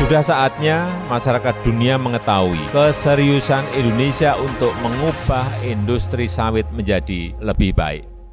Sudah saatnya masyarakat dunia mengetahui keseriusan Indonesia untuk mengubah industri sawit menjadi lebih baik.